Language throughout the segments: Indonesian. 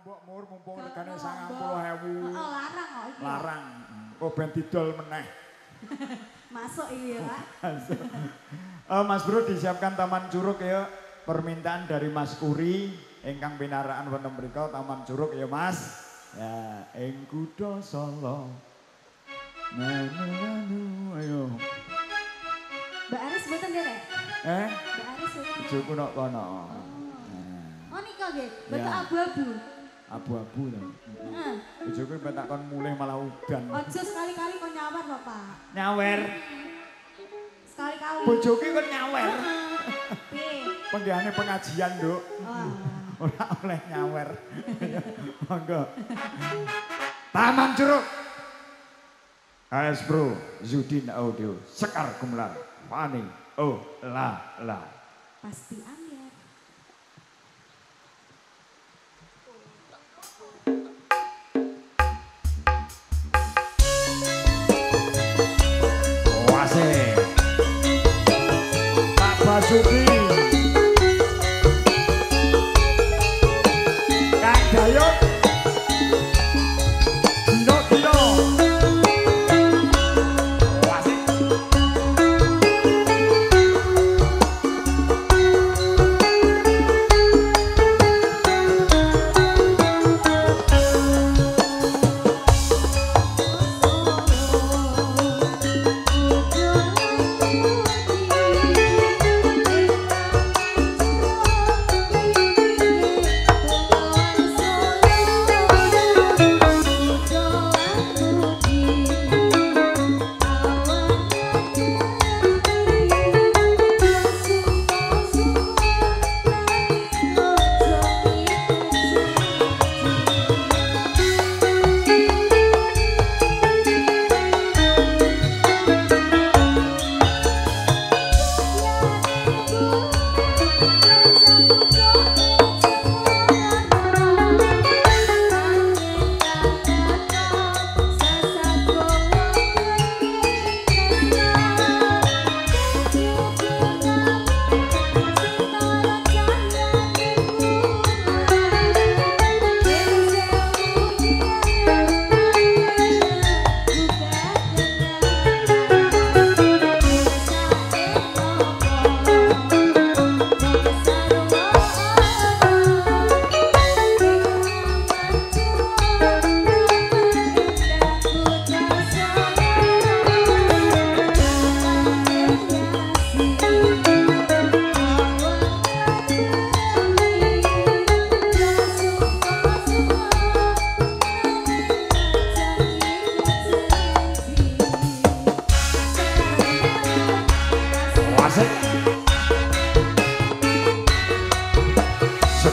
mbok mur mumpung regane ngomong. 90.000. Oh, larang kok iki. Larang. Oh ben didol meneh. Masuk iki ya, Pak. Eh, Mas Bro disiapkan Taman Curug ya. Permintaan dari Mas Kuri ingkang pinaraan wonten mriku Taman Curug ya Mas. Ya, ing kudo Solo. Nanu nanu ayo. Mbak Aris mboten Rek? Eh, Mbak Aris mboten. bojoku nok kono. Oh, nika nggih. Ya. Betul abu-abu. Abu-abu to. Heeh. Bojoku ben tak kon mulih malah udan. Ojo sekali-kali kok nyawer lho, Pak. Nyawer. Sekali-kali. Bojoku kon nyawer. Penggihane pengajian, Nduk. Wah. Ora oleh nyawer. Monggo. Taman Curug. AS Bro, Zudin Audio, Sekar Gumelar, Fani, Oh, La, La. Pasti anyar. Pak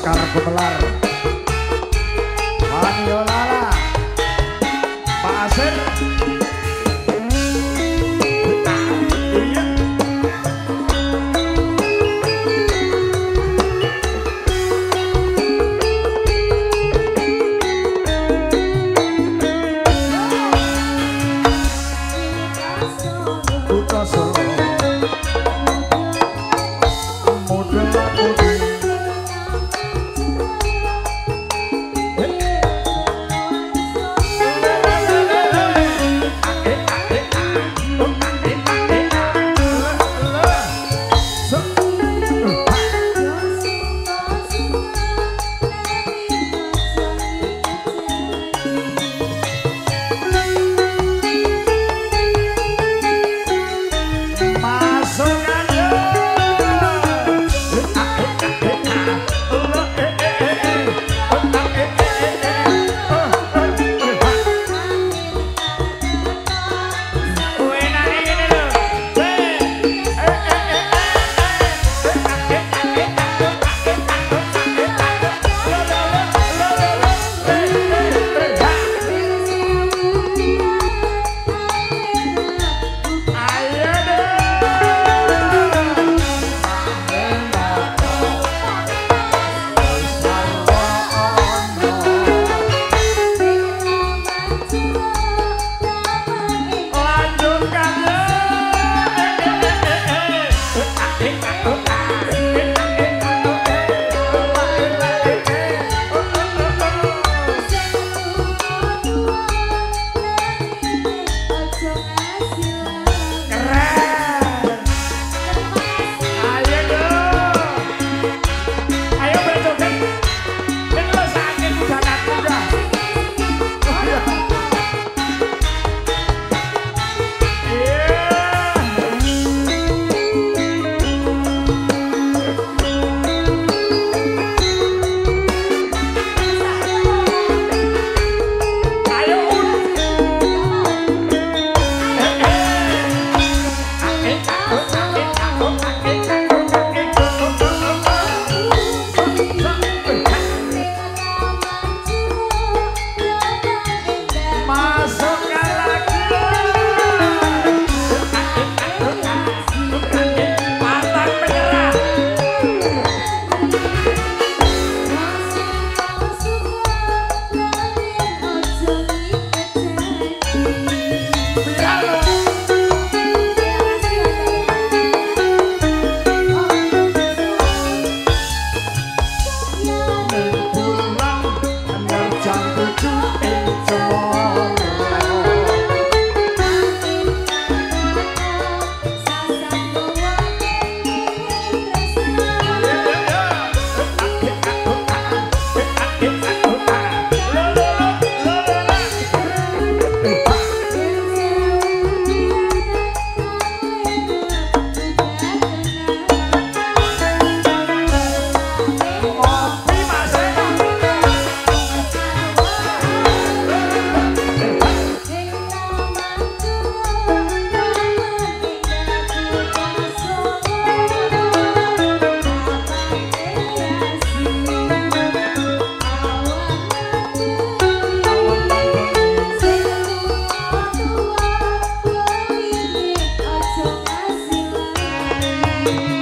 Oscar Gumelar Manio Pak Asir Mudah-mudahan 你。